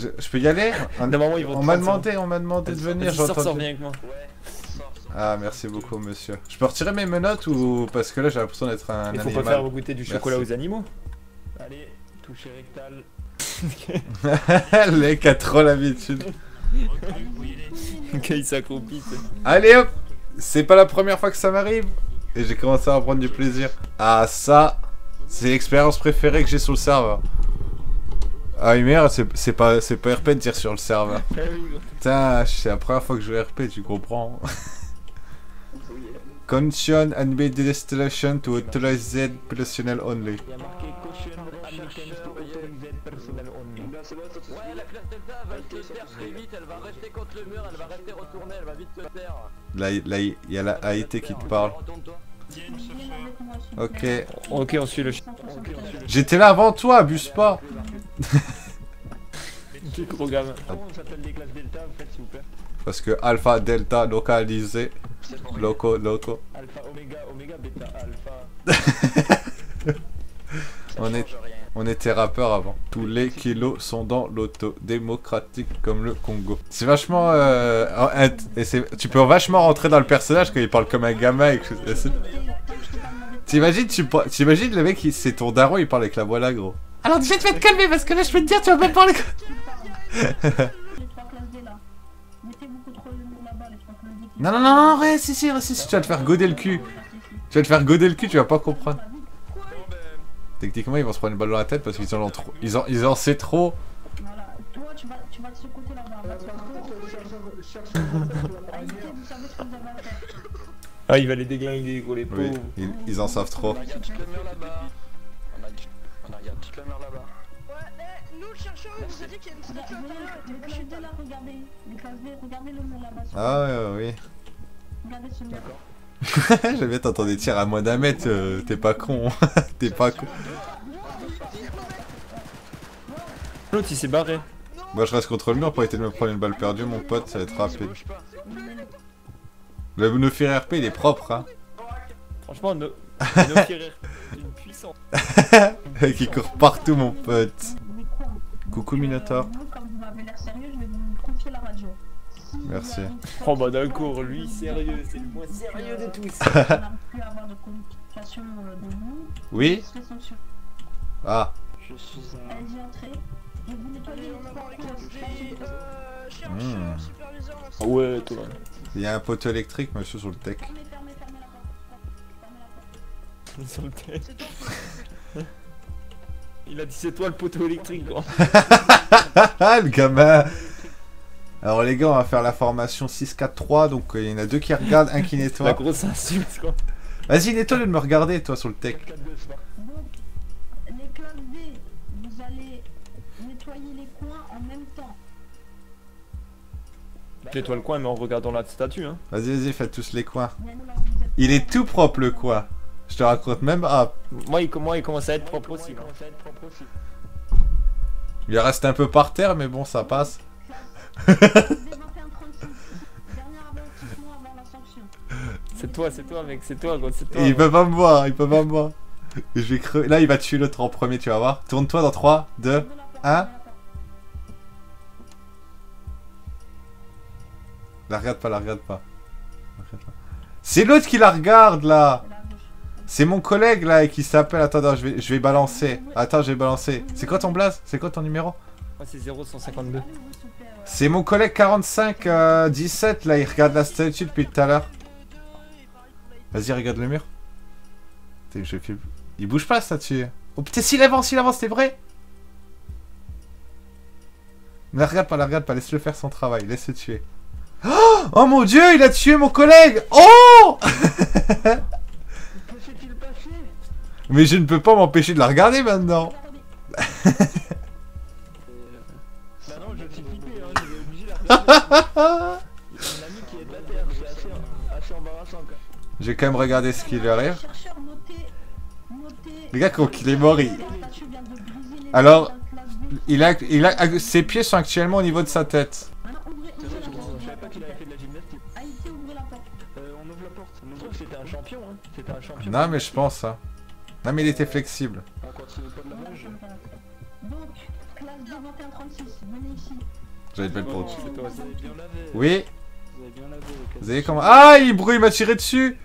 Je, je peux y aller On, Normalement, ils vont on te m'a demandé, on m'a demandé de venir, sors, sors, viens avec moi. Ah, merci beaucoup, monsieur. Je peux retirer mes menottes ou parce que là j'ai l'impression d'être un Il faut animal. pas faire goûter du chocolat Merci. aux animaux. Allez, toucher rectal. Les a trop l'habitude. Ok, il s'accroupit. Allez hop C'est pas la première fois que ça m'arrive et j'ai commencé à prendre du plaisir. Ah ça, c'est l'expérience préférée que j'ai sur le serveur. Ah oui merde, c'est c'est pas, c'est pas RP de dire sur le serveur. Ah. Putain, c'est la première fois que je joue RP, tu comprends Condition and be distillation to authorize Z personnel only. Il y a marqué caution applications to authorize personnel only. Ouais, la classe Delta va se taire très vite, elle va rester contre le mur, elle va rester retournée, elle va vite se il- là, il y a la AIT qui te parle. Ok. Ok, on suit le chien. J'étais là avant toi, abuse pas Gros gamin. Parce que Alpha, Delta, localisé, loco, loco. Alpha, Oméga, Oméga, Beta, Alpha. On, est, on était rappeurs avant. Tous les kilos sont dans l'auto démocratique comme le Congo. C'est vachement... Euh, et c'est- tu peux vachement rentrer dans le personnage quand il parle comme un gamin. T'imagines, tu, t'imagines le mec, c'est ton daron, il parle avec la voix là, gros. Alors déjà, tu vas te calmer parce que là, je peux te dire, tu vas même parler... Non, non, non, non, ouais, si, si, si, si, tu vas te faire goder le cul. Tu vas te faire goder le cul, tu vas pas comprendre. Techniquement, ils vont se prendre une balle dans la tête parce qu'ils en ont trop. Ils en, ils en savent trop. Voilà. Toi, tu vas, tu vas de ce côté là-bas. De. Ah, il va les déglinguer, gros, les pauvres. Oui, ils, ils en savent trop. On a toute la mur là-bas. On a, on a regarde toute la mur là-bas. Ouais, eh, nous le chercheurs, on vous a dit qu'il y a une statue à Regardez, l'intérieur. les classes D là, regardez. D, regardez le mot là-bas. Ah ouais, ouais, Regardez ce mot. oui. J'aime bien t'entendre des tirs à moins d'un mètre. euh, T'es pas con. T'es pas con. L'autre, il s'est barré. Moi, je reste contre le mur pour éviter de me prendre une balle perdue, mon pote. Ça va être rapide. Le Nofir RP, il est propre, hein. Franchement, nos Ferrer, une puissance. qui court partout, mon pote. Coucou, Minotaur. Merci. Oh bah d'accord, lui, sérieux, c'est le moins sérieux de tous. Euh. Oui. Ah. Je suis un. Euh, Hmm. Ah ouais, toi. Il y a un poteau électrique, monsieur, sur le tech. Sur le toi. Il a dit c'est toi le poteau électrique, gros. Ah, le gamin Alors les gars, on va faire la formation 6-4-3, donc euh, il y en a deux qui regardent, un qui La nettoie. grosse insulte, quoi. Vas-y, nettoie de me regarder, toi, sur le tech. Donc, les classes D, vous allez nettoyer les coins en même temps. Nettoie le coin, mais en regardant la statue, hein. Vas-y, vas-y, faites tous les coins. Il est tout propre, le coin. Je te raconte même pas. Moi, il, moi, il commence à être propre aussi. Il reste un peu par terre, mais bon, ça passe. C'est toi, c'est toi, mec, c'est toi, gros, c'est toi. Et il peut pas me voir, il peut pas me voir. Je vais crever. Là, il va tuer l'autre en premier, tu vas voir. Tourne-toi dans 3, 2. Fermez la regarde pas, la regarde pas. C'est l'autre qui la regarde, là. C'est mon collègue, là, qui s'appelle. Attends, attends, je vais, je vais balancer. Attends, je vais balancer. C'est quoi ton blaze? C'est quoi ton numéro? Moi, c'est 0152. Allez, vous soufflez, ouais. C'est mon collègue 45 euh, 17, là. Il regarde la statue depuis tout à l'heure. Vas-y, regarde le mur. Putain, je fais- Il bouge pas, la statue. Oh putain, s'il avance, il avance, c'est vrai Ne la regarde pas, la regarde pas, laisse-le faire son travail, laisse-le tuer. Oh, oh mon dieu, il a tué mon collègue Oh Mais je ne peux pas m'empêcher de la regarder maintenant vais quand même regarder ce qui lui arrive. Les gars, quand il est mort, il... Alors. Il a, il a, ses pieds sont actuellement au niveau de sa tête. Qu'il. Euh, champion, hein. Non, mais je pense, hein. Non, mais il était flexible. Belle vous. Oui, Vous avez bien lavé. les vous avez comment Ah, il bruit, il m'a tiré dessus.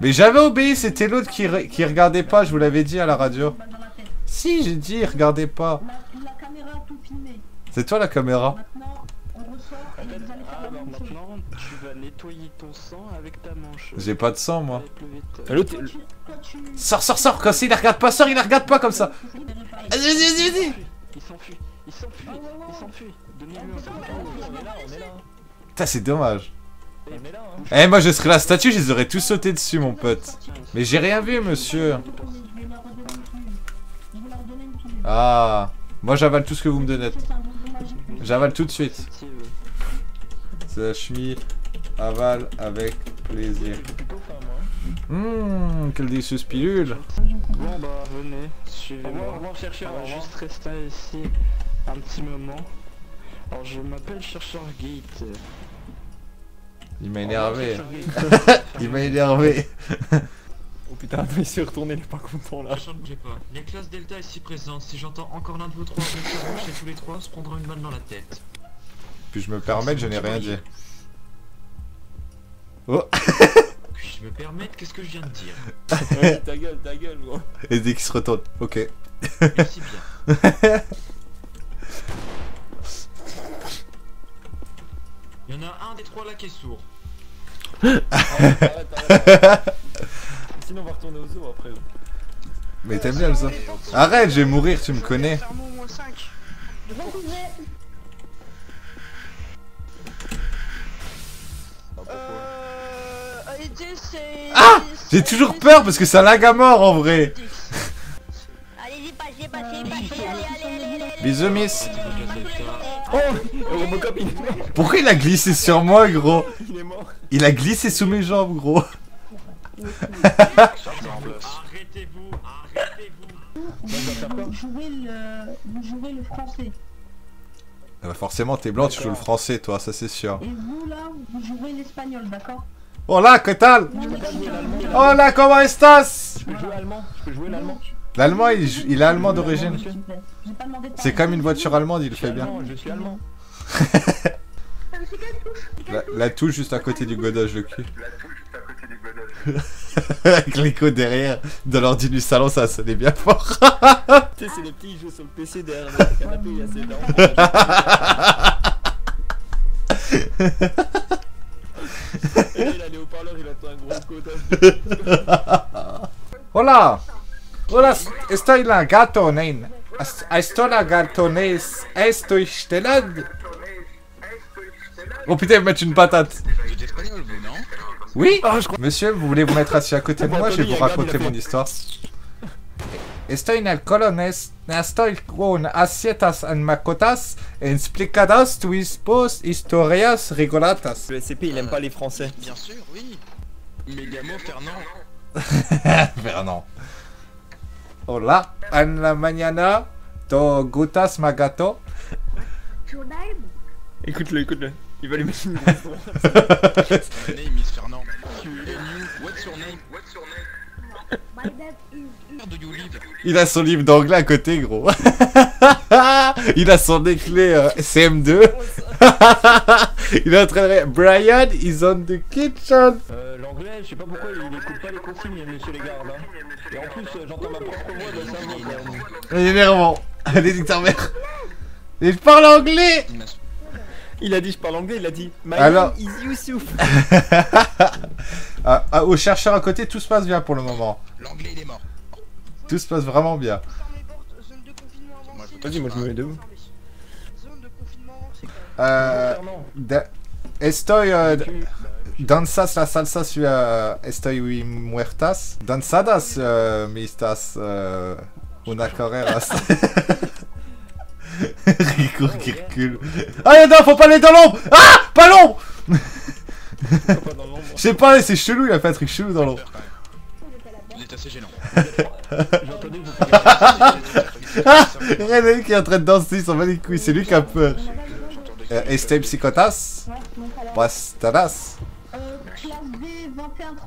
Mais j'avais obéi, c'était l'autre qui, re- qui regardait pas, je vous l'avais dit à la radio. Si, j'ai dit, regardez pas. C'est toi la caméra. Nettoyer ton sang avec ta manche. J'ai pas de sang, moi. Ah, l'autre, Sors, sors, sors, quand c'est, il la regarde pas, sors, il la regarde pas comme ça. Vas-y, vas-y, vas-y, vas-y. Il s'enfuit, il s'enfuit, il s'enfuit. Donnez-lui un On est là, on est là. Putain, c'est dommage. Hein. Eh, moi je serais la statue, je les aurais tous sautés dessus, mon pote. Mais j'ai rien vu, monsieur. Ah, moi j'avale tout ce que vous me donnez. J'avale tout de suite. C'est la chemie, avale avec plaisir. Hum, quelle délicieuse pilule. Bon bah venez, suivez-moi. Au revoir, chercheur, On va juste rester ici un petit moment. Alors je m'appelle chercheur Gate. Il m'a énervé. Il m'a énervé. Oh putain, il s'est retourné, il est pas content là. Pas. Les classes Delta ici présentes, si j'entends encore l'un de vous trois rester rouge et tous les trois se prendront une balle dans la tête. Puis je me permets, je n'ai rien dit. Puis-je me permettre, qu'est-ce que je viens de dire Ouais, ta gueule, ta gueule, gros. Et dès qu'il se retourne. Ok. Merci bien. Il y en a un des trois là qui est sourd. Arrête, arrête, arrête. Sinon, on va retourner aux zoo après. Mais t'aimes bien le ça Arrête, je vais mourir, tu me connais. Ah J'ai toujours peur parce que ça lag à mort en vrai. Allez-y, passez, passez, passez, allez, allez, allez, allez. Bisous, miss. Oh. Pourquoi il a glissé sur moi, gros? Il a glissé sous mes jambes, gros. Arrêtez-vous, arrêtez-vous. Vous jouez le, vous jouez le français. Ah bah forcément, t'es blanc, tu joues le français, toi, ça c'est sûr. Et vous, là, vous jouez l'espagnol, d'accord? Hola, ¿qué tal? Hola, ¿cómo estás? Je peux jouer allemand Je peux jouer l'allemand L'allemand, il, est allemand d'origine. C'est comme une voiture allemande, il le fait bien. je suis allemand. La, la touche juste à côté du godage de cul. Avec l'écho derrière, dans l'ordi du salon, ça sonnait bien fort. Tu sais, c'est les petits, jouent sur le PC derrière le canapé, il y a ses dents. Il a les haut-parleurs, il attend un gros quota. Hola Hola, estoy la gato, nein. Est- Estoy la gatones, estoy stelad. Oh putain, ils me mettent une patate. Vous êtes espagnol, vous, non? Oui Monsieur, vous voulez vous mettre assis à côté de moi, je vais vous raconter il mon histoire. Estoy en el colones, estoy con asietas en macotas, explicadas tus pos historias regolatas. Le SCP, il aime pas les Français. Bien sûr, oui. Mégamo, Fernand. Fernand. Hola, en la mañana, to gutas magato. Écoute-le, écoute-le. Il va lui mettre une grosse. My name is Fernand? What's your name? What's your name? do you live Il a son livre d'anglais à côté, gros. Il a son éclé euh, CM2. Il est en train de... Brian is on the kitchen. Euh, l'anglais, je sais pas pourquoi il écoute pas les consignes, monsieur les gardes. Hein. Et en plus, euh, j'entends ma propre voix de même. Il est énervant. Allez, nique ta mère. Et je parle anglais. Il a dit je parle anglais, il a dit My Alors- name is Youssouf. Ah, ah, au chercheur à côté, tout se passe bien pour le moment. L'anglais, il est mort. Tout se passe vraiment bien. Vas-y, moi je me mets debout. Zone de confinement avancée. Euh, de- estoy euh, danzas la salsa sur euh, estoy muy muertas. Danzadas euh, mistas euh, una carreras. Rico qui recule. Ah non, faut pas aller dans l'ombre Ah Pas l'ombre. Je sais pas, c'est chelou, il a fait un truc chelou dans l'ombre. Il est assez gênant. René qui est en train de danser, il s'en bat les couilles, c'est lui qui a peur. Euh, Estoy psychotas? Euh, 2130.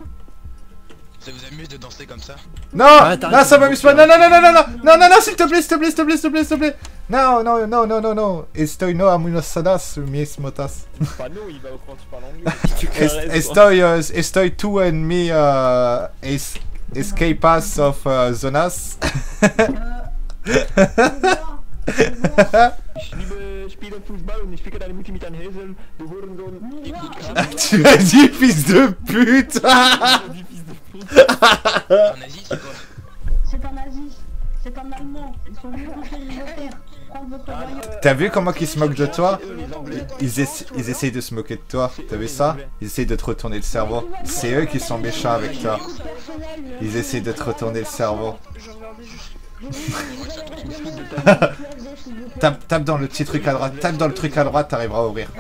Ça vous amuse de danser comme ça? Non Ah, Non, ça m'amuse pas. Non, non, non, non, non, non Non, non, non, s'il te plaît, s'il te plaît, s'il te plaît, s'il te plaît, s'il te plaît, Non, non, non, non, non, non Estoy no amunosadas mis motas Pas nous, il va au courant, tu parles anglais. Tu. Estoy, euh, estoy tú en mi uh, es escapas of uh, zonas. Tu as dit fils de pute En Asie, c'est quoi C'est un nazi. C'est un allemand. Ils sont venus l'Angleterre. Prendre votre royaume. T'as vu comment ils se moquent de toi. Ils, essa- ils essayent de se moquer de toi, t'as vu ça? Ils essayent de te retourner le cerveau. C'est eux qui sont méchants avec toi. Ils essayent de te retourner le cerveau. tape, tape dans le petit truc à droite, tape dans le truc à droite, t'arriveras à ouvrir.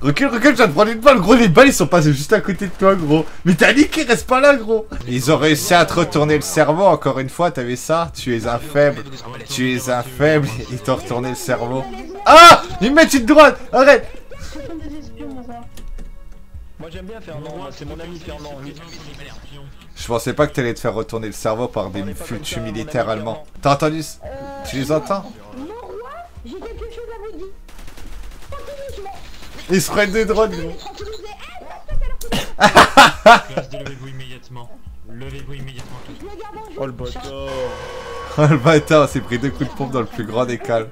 Recule, recule, je viens de prendre une balle, gros, les balles ils sont passés juste à côté de toi, gros. Mais t'as dit qu'ils restent pas là, gros. Ils ont réussi à te retourner le cerveau, encore une fois, vu ça? Tu es un faible, tu es un faible, ils t'ont retourné le cerveau. Ah Ils me mettent une droite, arrête. Moi j'aime bien Fernand, c'est mon ami Fernand. Je pensais pas que t'allais te faire retourner le cerveau par des foutus militaires allemands. T'as entendu ça Tu les entends Mon roi, j'ai quelque chose à vous dire. Ils se prennent des drones. Eh, levez-vous immédiatement. Levez-vous immédiatement. Oh le bâtard Oh le bâtard, s'est pris deux coups de pompe dans le plus grand des calmes.